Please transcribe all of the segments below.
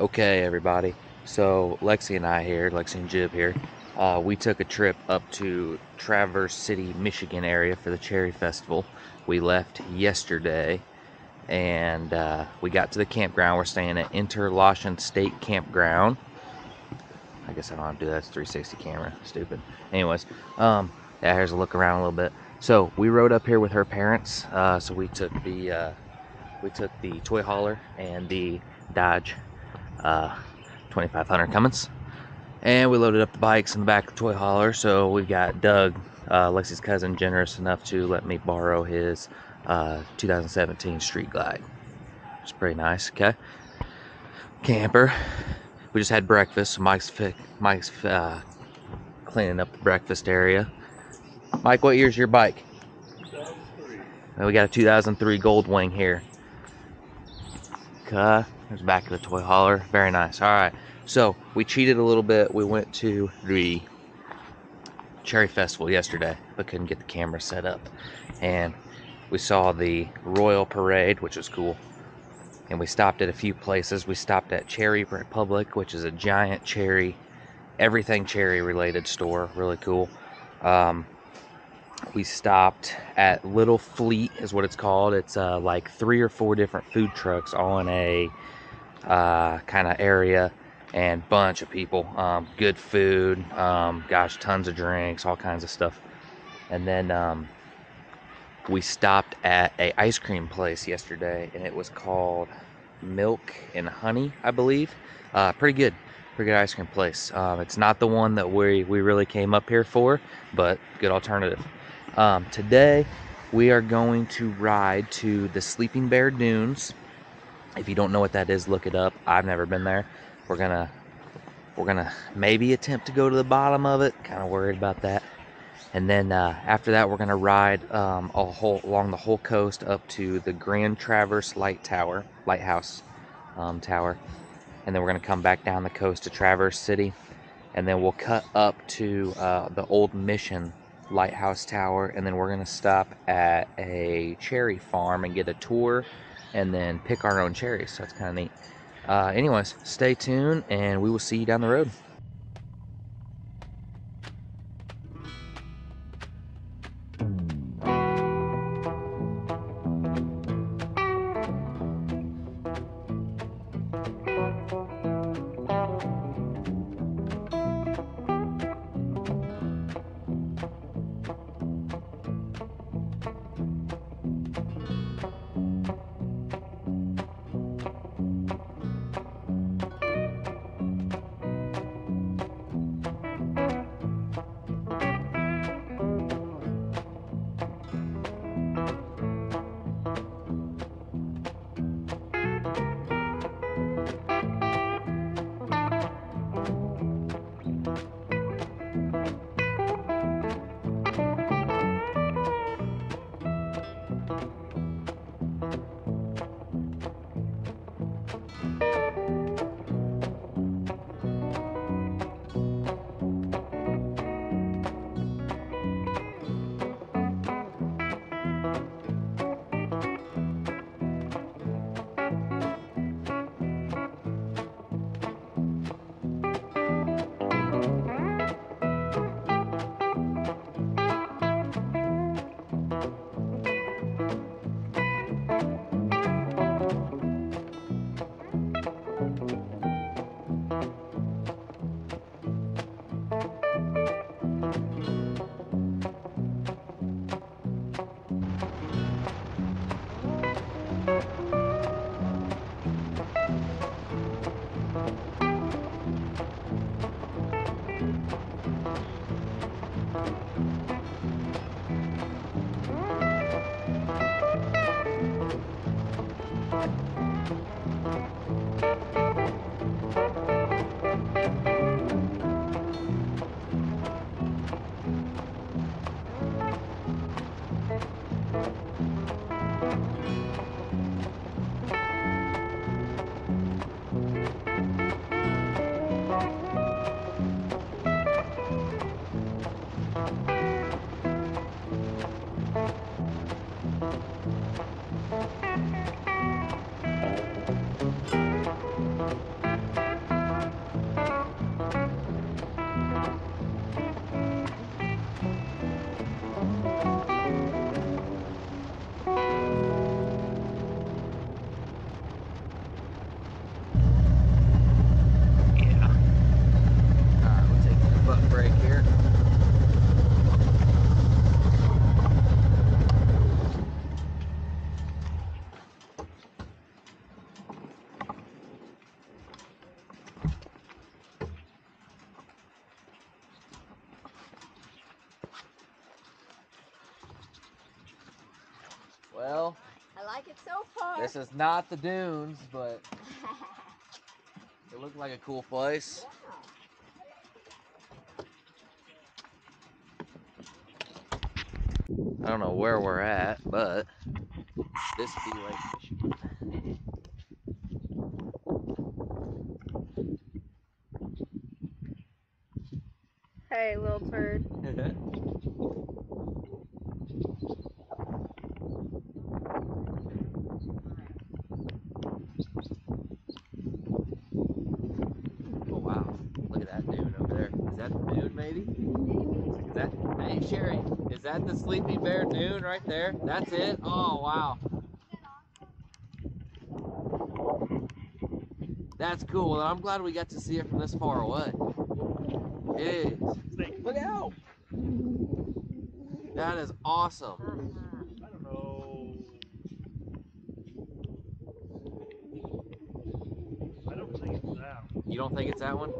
Okay, everybody. So Lexi and I here, Lexi and Jib here, uh, we took a trip up to Traverse City, Michigan area for the Cherry Festival. We left yesterday and uh, we got to the campground. We're staying at Interlochen State Campground. I guess I don't have to do that. It's 360 camera. Stupid. Anyways, um, yeah, here's a look around a little bit. So we rode up here with her parents. Uh, so we took the uh, we took the toy hauler and the Dodge uh, 2500 Cummins. And we loaded up the bikes in the back of the toy hauler. So we've got Doug, uh, Lexi's cousin, generous enough to let me borrow his uh, 2017 Street Glide. It's pretty nice, okay? Camper. We just had breakfast. Mike's, Mike's uh, cleaning up the breakfast area. Mike, what year's your bike? 2003. we got a 2003 Goldwing here. Okay, there's the back of the toy hauler. Very nice. All right, so we cheated a little bit. We went to the Cherry Festival yesterday, but couldn't get the camera set up. And we saw the Royal Parade, which was cool. And we stopped at a few places. We stopped at Cherry Republic, which is a giant cherry, everything cherry related store. Really cool. Um, we stopped at Little Fleet, is what it's called. It's uh, like three or four different food trucks all in a uh, kind of area and bunch of people. Um, good food, um, gosh, tons of drinks, all kinds of stuff. And then um, we stopped at a ice cream place yesterday, and it was called Milk and Honey, I believe. Uh, pretty good, pretty good ice cream place. Um, it's not the one that we we really came up here for, but good alternative. Um, today, we are going to ride to the Sleeping Bear Dunes. If you don't know what that is, look it up. I've never been there. We're gonna we're gonna maybe attempt to go to the bottom of it. Kind of worried about that. And then uh, after that, we're gonna ride um, a whole along the whole coast up to the Grand Traverse Light Tower, Lighthouse um, Tower, and then we're gonna come back down the coast to Traverse City, and then we'll cut up to uh, the Old Mission Lighthouse Tower, and then we're gonna stop at a cherry farm and get a tour, and then pick our own cherries. So that's kind of neat. Uh, anyways, stay tuned, and we will see you down the road. This is not the dunes, but it looked like a cool place. I don't know where we're at, but this be Lake Michigan. hey, little turd. Oh wow! Look at that dune over there. Is that the dune, maybe? Is that? Hey, Sherry, is the Sleeping Bear dune right there? That's it. Oh wow! That's cool. Well, I'm glad we got to see it from this far away. It is. Look out! That is awesome. I don't know. I don't think it's that. You don't think it's that one?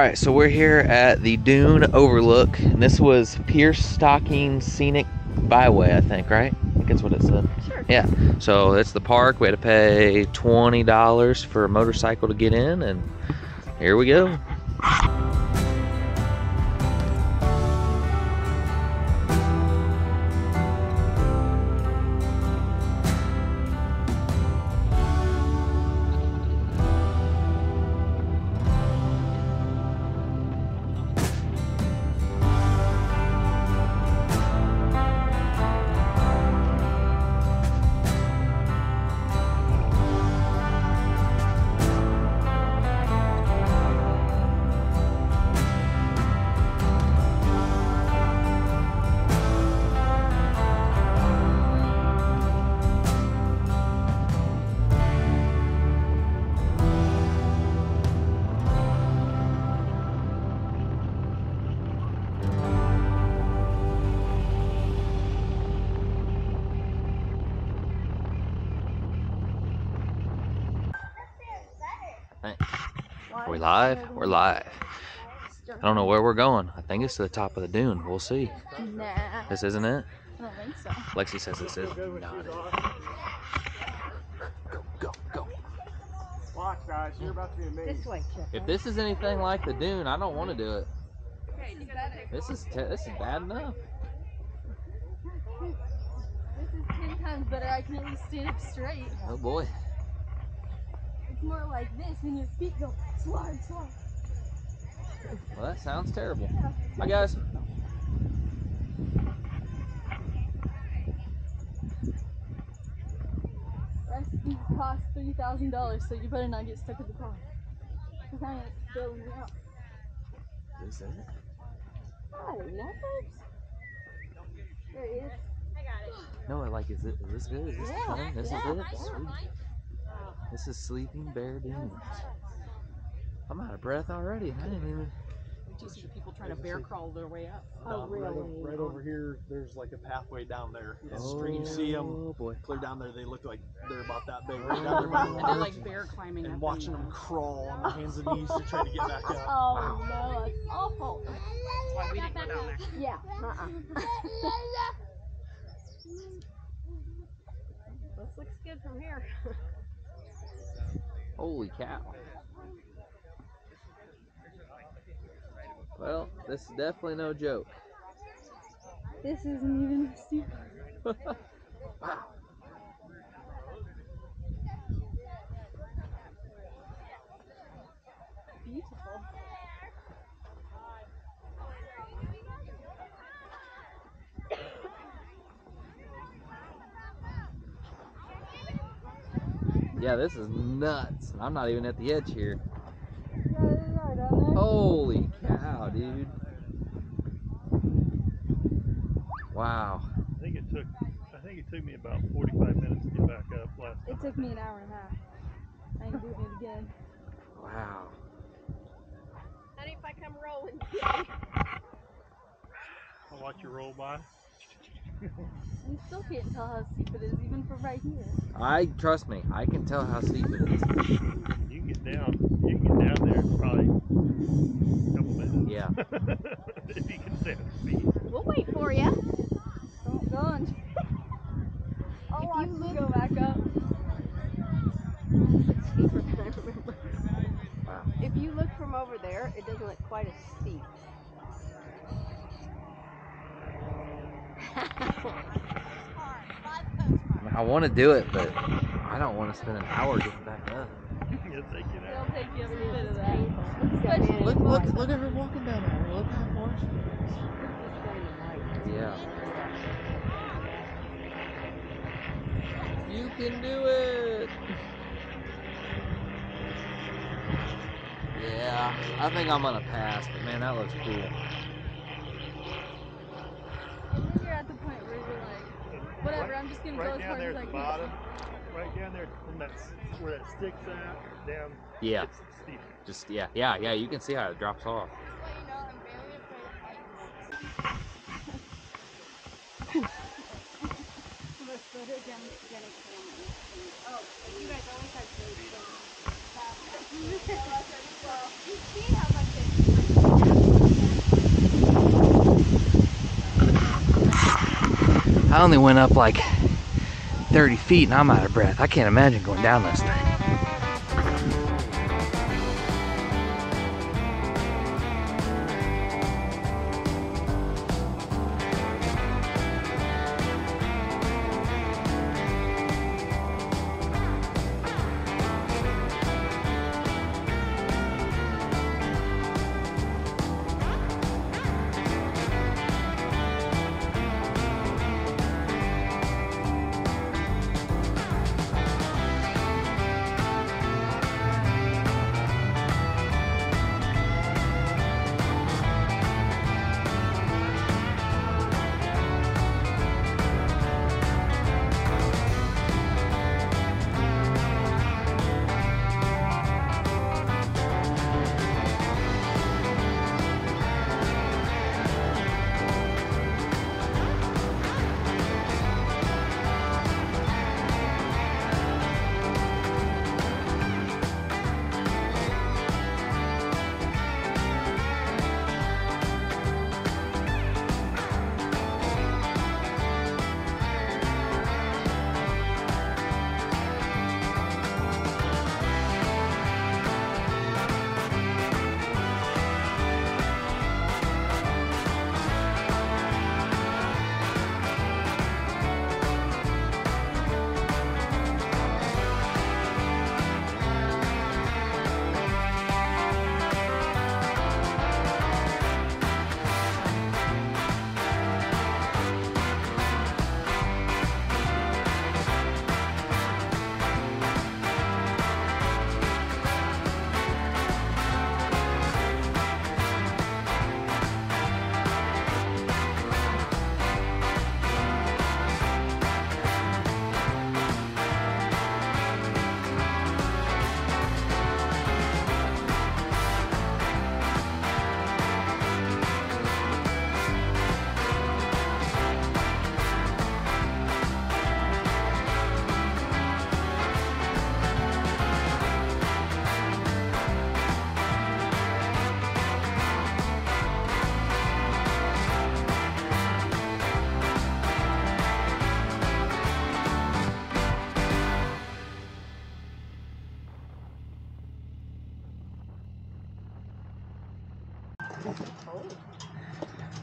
All right, so we're here at the Dune Overlook, and this was Pierce Stocking Scenic Byway, I think, right? I think that's what it said. Sure. Yeah, so it's the park. We had to pay twenty dollars for a motorcycle to get in, and here we go. We're live. I don't know where we're going. I think it's to the top of the dune. We'll see. Nah. This isn't it. I don't think so. Lexi says this is not it. Go, go, go. Watch, guys. You're about to be amazed. This way, Chuck. If this is anything like the dune, I don't want to do it. This is te- this is bad enough. This is ten times better. I can at least stand up straight. Oh boy. It's more like this, and your feet go slide, slide. Well, that sounds terrible. Hi guys. Rescue costs three thousand dollars, so you better not get stuck in the car. Cause I ain't spilling it out. This is it. Oh, numbers. There he is. No, I like, is it? Is this good? Is this Yeah, fun? This yeah. is it. Sweet. This is Sleeping Bear Dunes. I'm out of breath already. I didn't even. Just the people trying to bear crawl their way up. Oh, Down right, o- really? right over here, there's like a pathway down there. It's oh, stream. You see them Oh boy. clear down there. They look like they're about that big. Right down there by the And they're like bear climbing up. and watching them crawl on their hands and knees to try to get back up. Oh no, that's awful. That's why we didn't go down there. Yeah. Uh-uh. This looks good from here. Holy cow. Well, this is definitely no joke. This isn't even steep. wow. Beautiful. Yeah, this is nuts. I'm not even at the edge here. Yeah, there you are down. Holy dude. Wow. I think it took. I think it took me about 45 minutes to get back up last It took me an hour and a half. I ain't doing it again. Wow. Honey, if I come rolling. I'll watch you roll by. You still can't tell how steep it is, even from right here. I trust me. I can tell how steep it is. You can get down. You can get down there in probably a couple minutes. Yeah. if you can stay on. We'll wait for oh, oh, you. Don't go on. I'll If watch you you look- go back up. Steeper than I remember. Wow. If you look from over there, it doesn't look quite as steep. I, mean, I want to do it, but I don't want to spend an hour getting back up. You'll take it They'll take you every bit of that. It's got Especially Look, look, look at her walking down there. Look how far she is. It's got managed light. Yeah. You can do it. Yeah, I think I'm gonna pass, but man, that looks cool. And you're at the point where you're like, whatever, I'm just gonna go as down far there as I at the can. bottom. Right down there, and that's where it sticks at. Down. Yeah, It's steep. just yeah, yeah, yeah. You can see how it drops off. I only went up like 30 feet and I'm out of breath. I can't imagine going down this thing.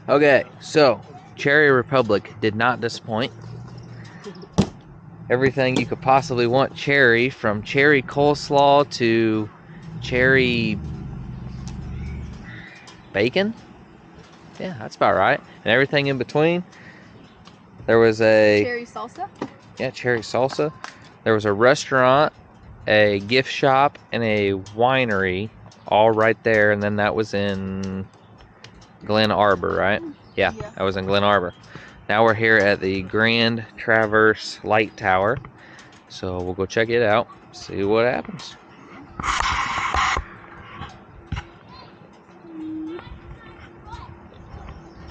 Okay, so Cherry Republic did not disappoint. Everything you could possibly want cherry, from cherry coleslaw to cherry bacon. Yeah, that's about right. And everything in between. There was a Cherry salsa. yeah, cherry salsa. There was a restaurant, a gift shop, and a winery all right there. And then that was in Glen Arbor, right? Yeah, Yeah. that was in Glen Arbor. Now we're here at the Grand Traverse Light Tower. So we'll go check it out, see what happens.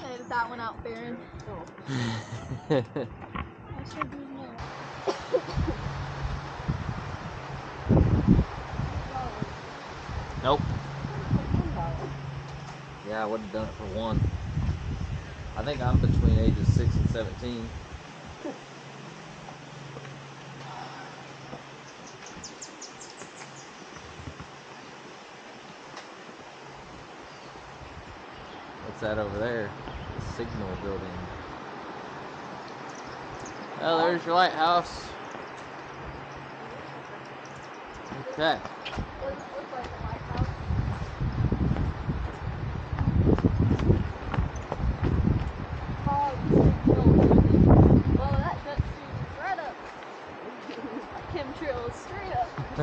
Edit that one out, Baron. I should do more. nope. I would have done it for one. I think I'm between ages 6 and 17. What's that over there? The signal building. Oh, there's your lighthouse. Okay. Does it look like a lighthouse? Oh, you said building. Well, that jet stream is right up. Chemtrails straight up.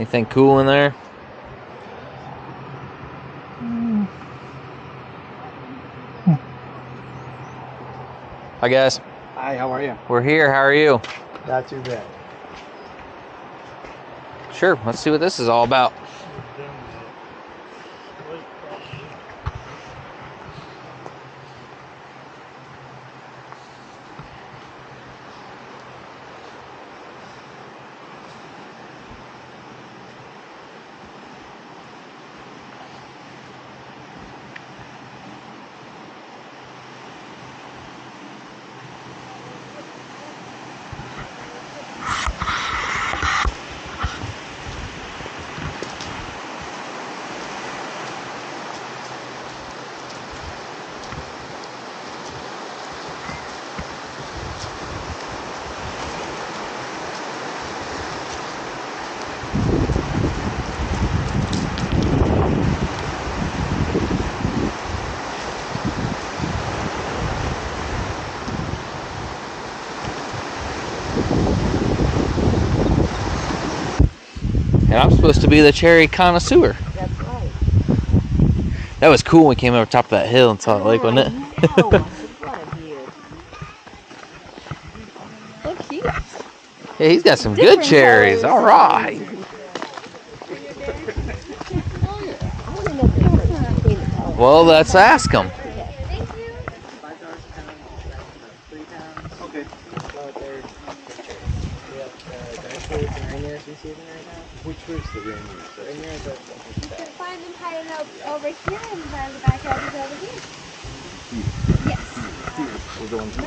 Anything cool in there? Hmm. Hi guys, Hi, how are you? we're here. How are you? Not too bad. Sure, let's see what this is all about. I'm supposed to be the cherry connoisseur. That's right. That was cool when we came over top of that hill and saw the lake, oh, wasn't it? I know. What a view. Look here. Yeah, he's got some good cherries. colors. All right. I want to know the difference between the colors. Well, let's ask him. Okay. Which is the rainier? You can find them hiding Yes. Going to.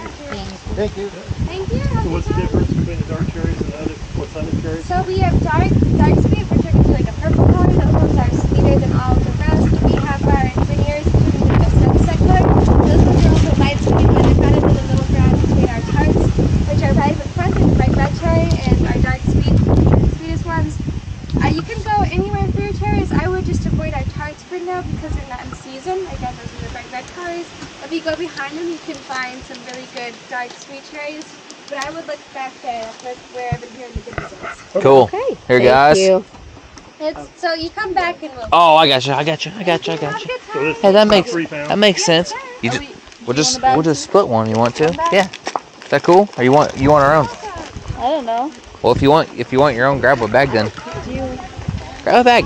Thank you. Thank you. So what's the difference between the dark cherries and the other, what's other cherries? So we have dark, dark sweet, which are like a purple color. Those ones are sweeter than all of the rest. We have our Rainiers, which are like a sunset color. Those ones are also light sweet, but they're kind of in the middle ground between our tarts, which are right in the front, and bright red cherry, and our dark sweet, sweetest ones. Uh, you can go anywhere for your cherries. I would just avoid our now because they're not in season. Again, those are the bright red colors. If you go behind them, you can find some really good dark sweet cherries. But I would look back there, look where I've been hearing the good results. Cool. Okay. Here, Thank guys. You. It's so you come back and we'll. Oh, I got you. I got you. I got you. I got you. good So time. this Hey, that is makes that makes sense. You just we- we'll just want a bag? we'll just split one. You want to? Yeah. Is that cool? Or you want you want our own? I don't know. Well, if you want if you want your own, grab a bag then. Grab a bag.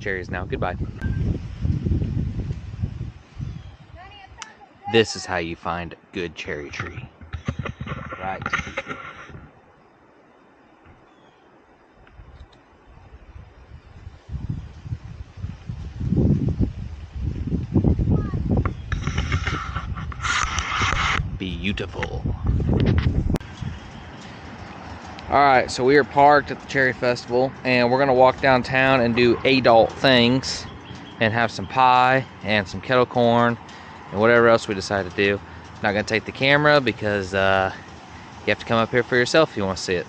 Cherries now. Goodbye. This is how you find a good cherry tree. Right. Beautiful. All right, so we are parked at the Cherry Festival, and we're gonna walk downtown and do adult things, and have some pie and some kettle corn and whatever else we decide to do. Not gonna take the camera because uh, you have to come up here for yourself if you want to see it.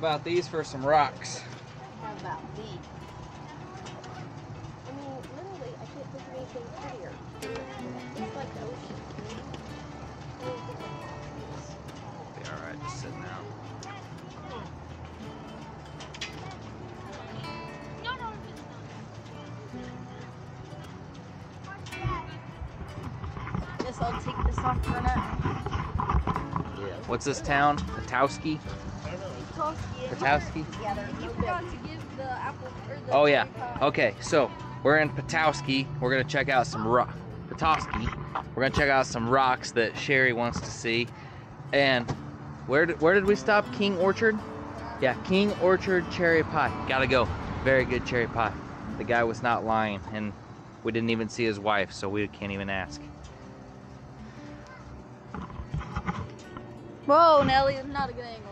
About these for some rocks? How about these? I mean, literally, looking prettier. It's like the ocean. Be all right, just sitting out. Guess I'll take this off for now. What's this town? Petoskey? Petoskey? Oh, yeah, they're You forgot to give the apple or the Oh yeah. Okay, so we're in Petoskey. We're gonna check out some rock. Petoskey. We're gonna check out some rocks that Sherry wants to see. And where did where did we stop? King Orchard. Yeah, King Orchard cherry pie. Gotta go. Very good cherry pie. The guy was not lying, and we didn't even see his wife, so we can't even ask. Whoa, Nelly, not a good angle.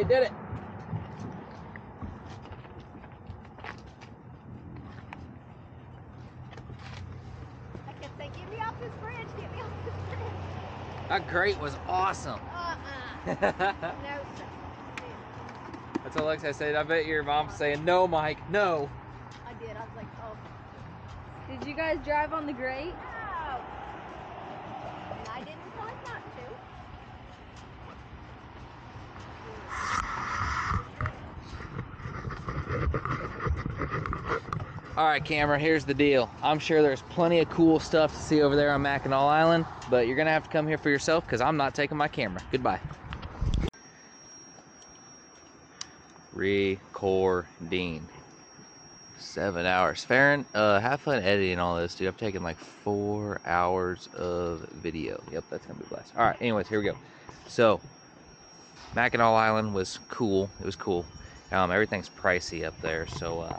They did it. I get me off this bridge, get me off this bridge. That grate was awesome. Uh-uh. no, sir. That's what Alexa said. I bet your mom's saying, no, Mike, no. I did. I was like, oh. Did you guys drive on the grate? All right, camera, here's the deal. I'm sure there's plenty of cool stuff to see over there on Mackinac Island, but you're gonna have to come here for yourself because I'm not taking my camera. Goodbye. Recording. Seven hours. Farron, uh, have fun editing all this, dude. I've taken like four hours of video. Yep, that's gonna be a blast. All right, anyways, here we go. So, Mackinac Island was cool. It was cool. Um, everything's pricey up there, so uh,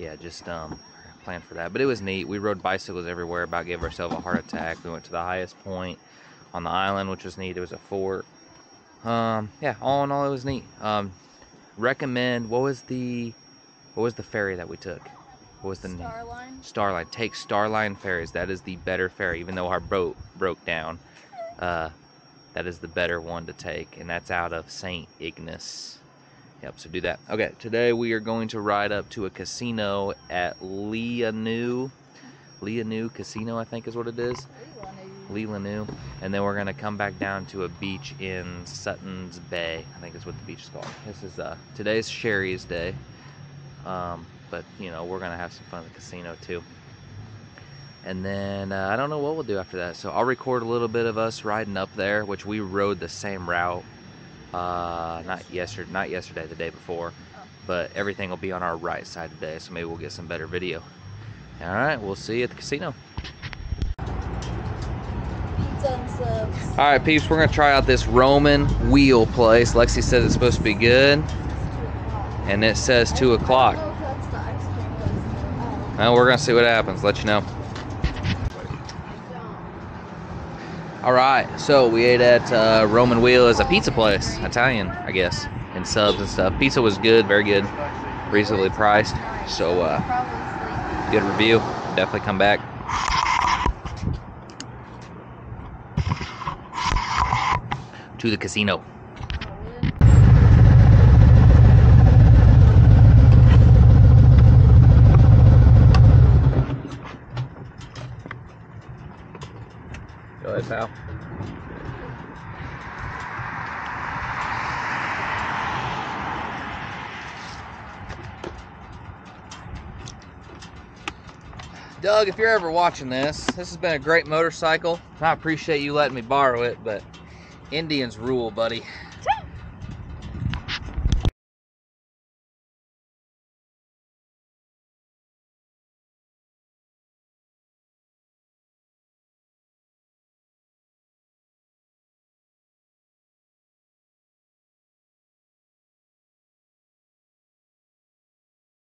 yeah, just um, planned for that. But it was neat. We rode bicycles everywhere. About gave ourselves a heart attack. We went to the highest point on the island, which was neat. It was a fort. Um, yeah, all in all, it was neat. Um, recommend. What was the what was the ferry that we took? What was the name? Starline. Starline. Take Starline ferries. That is the better ferry, even though our boat broke down. Uh, that is the better one to take, and that's out of St. Ignace. Yep, so do that. Okay, today we are going to ride up to a casino at Leelanau. Leelanau Casino, I think is what it is. Leelanau. And then we're going to come back down to a beach in Sutton's Bay. I think is what the beach is called. This is uh, today's Sherry's day. Um, but, you know, we're going to have some fun at the casino too. And then uh, I don't know what we'll do after that. So I'll record a little bit of us riding up there, which we rode the same route. Uh, not yesterday, not yesterday, the day before. But everything will be on our right side today, so maybe we'll get some better video. All right, we'll see you at the casino. All right, peeps, we're gonna try out this Roman wheel place. Lexi says it's supposed to be good, and it says two o'clock. Well, we're gonna see what happens. Let you know. All right, so we ate at uh, Roman Wheel as a pizza place, Italian, I guess, and subs and stuff. Pizza was good, very good, reasonably priced. So uh, good review. Definitely come back. To the casino. Doug, if you're ever watching this, this has been a great motorcycle. I appreciate you letting me borrow it, but Indians rule, buddy.